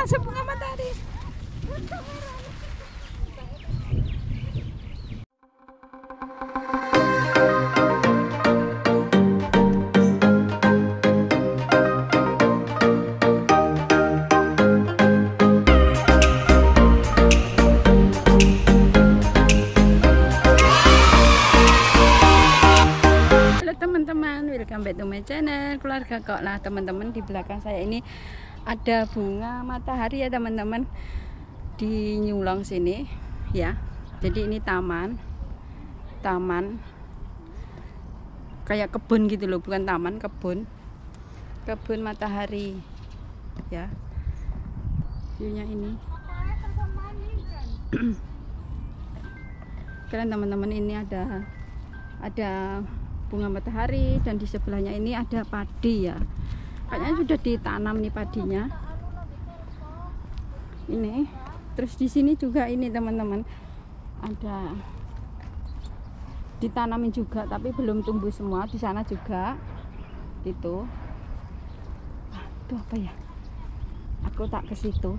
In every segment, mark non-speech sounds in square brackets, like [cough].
masuk bunga matahari. Teman-teman, welcome back to my channel Keluarga kok lah teman-teman Di belakang saya ini ada bunga matahari ya teman-teman Di Nyulong sini ya. Jadi ini taman Taman Kayak kebun gitu loh, bukan taman, kebun. Kebun matahari Ya. Viewnya ini. [clears throat] Kalian teman-teman ini ada ada bunga matahari dan di sebelahnya ini ada padi ya kayaknya sudah ditanam nih padinya. Ini terus di sini juga ini teman-teman. Ada ditanamin juga tapi belum tumbuh semua. Di sana juga gitu. Ah, itu apa ya? Aku tak ke situ.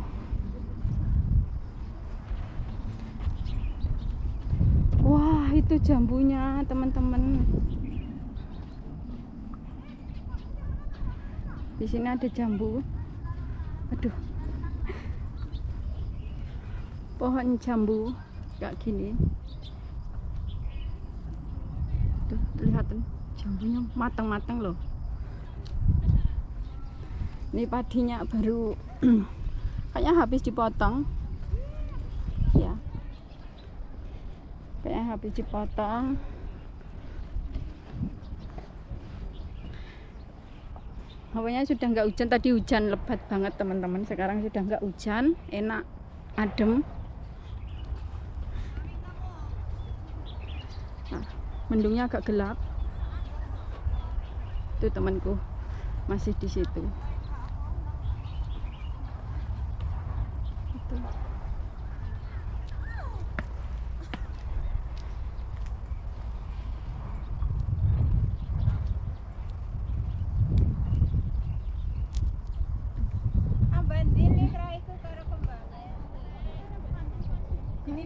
Wah itu jambunya teman-teman di sini ada jambu. Aduh. Pohon jambu kayak gini. Tuh lihat jambunya matang-matang loh. Ini padinya baru [clears throat] kayaknya habis dipotong. Ya. Kayaknya habis dipotong hawanya sudah nggak hujan. Tadi hujan lebat banget teman-teman. Sekarang sudah nggak hujan enak adem. Nah, mendungnya agak gelap. Itu temanku masih di situ. Itu.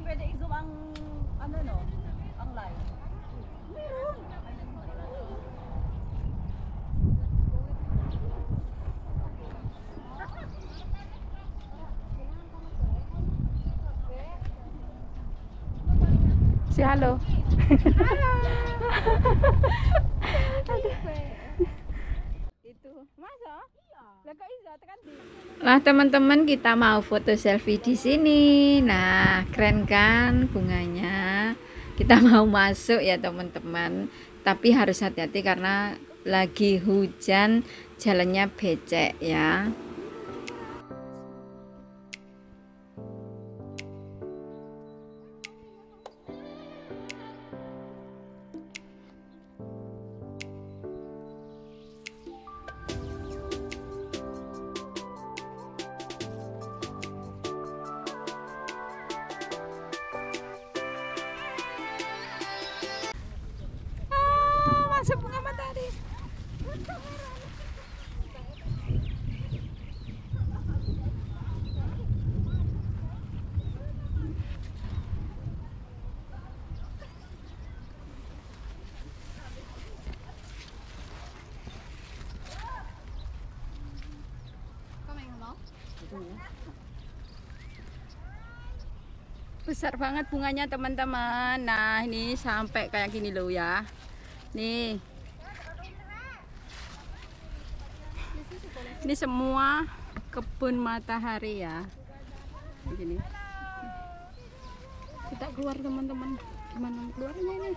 Pwede i-zoom ang ano no, ang live. Meron. Si halo. Itu. Lah teman-teman kita mau foto selfie di sini. Nah, keren kan bunganya. Kita mau masuk ya teman-teman. Tapi harus hati-hati karena lagi hujan, jalannya becek ya. Besar banget bunganya teman-teman. Nah ini sampai kayak gini loh ya. Nih. Ini semua kebun matahari ya. Begini kita keluar teman-teman. Gimana keluarnya ini?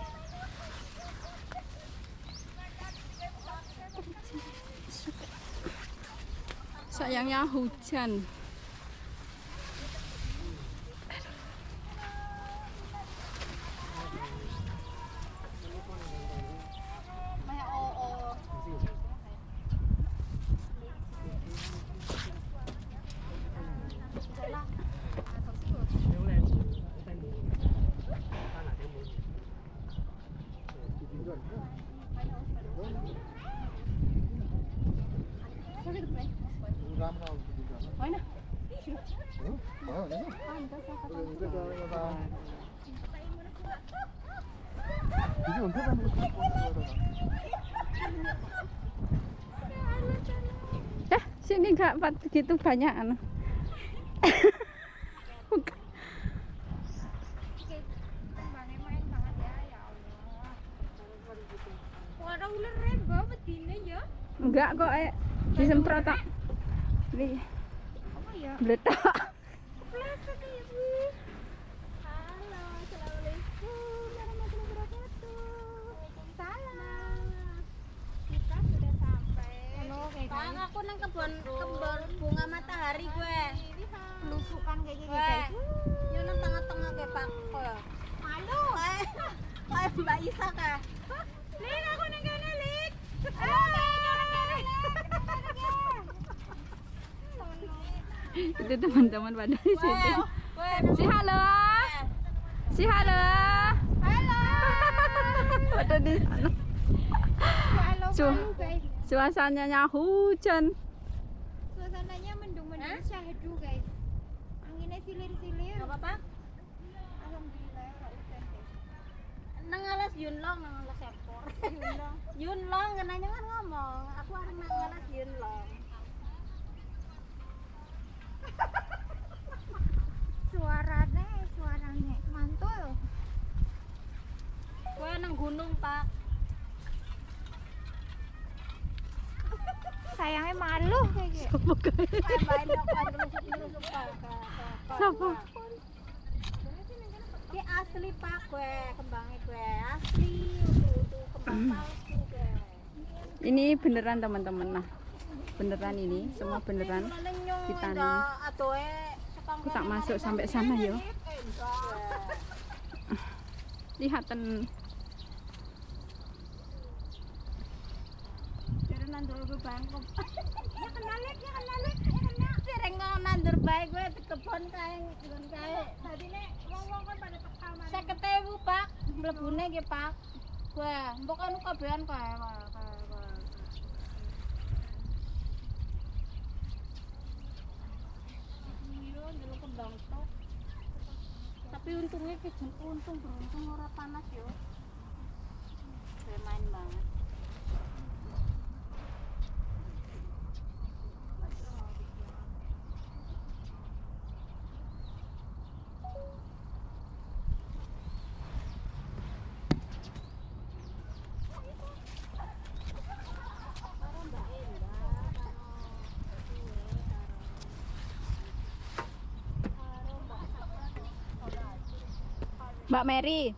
Sayangnya hujan होइन sini nggak gitu banyak anu. Reba bedine ya. Enggak kok eh disemprot tak. Ini Apa ya? bletak. Pleset ya, Bu. Halo, Assalamualaikum warahmatullahi wabarakatuh. Salam. Kita sudah sampai. Halo, kayak Bang, aku nang kebun kebun bunga matahari gue. Belusukan kayak gini, guys. Yo nang tengah-tengah ke Pak. Halo. Kayak kayak Mbak Isa ka. Lik, aku nang kene, Lik. Halo, [laughs] Itu teman-teman pada di situ. Kowe. Si halo. Si halo. Halo. [laughs] Pada di sana. Su-. Suasananya hujan. Suasananya mendung-mendung syahdu, guys. Anginnya silir-silir. Enggak apa-apa. Alhamdulillah, nggak hujan, guys. Nang alas Yunlong nang alas ekor. [laughs] Yunlong. Yunlong kenanya kan ngomong. Aku arep nang alas Yunlong. [laughs] Suaranya, suaranya mantul. Kowe nang gunung, Pak. Sayangnya malu kayak gitu [laughs] kan ngelusuk-ngelusuk Pak. Siapa? Ki asli Pak gue, kembangnya gue asli, kembang palsu gue. Ini beneran teman-teman nah. Beneran ini, semua beneran. Kita nih. Aku tak masuk sampai sana yo. Lihatan nandur gue bangkok. [laughs] Ya kenalik, ya kenalik, ya. Sering nandur baik gue di kebun kae, kebun kae. Tadi nih mlebune nggih, Pak. Wah, mbok anu kabehan kae, Tapi untungnya kejen untung beruntung ora panas yo. Main banget. Mbak Mary.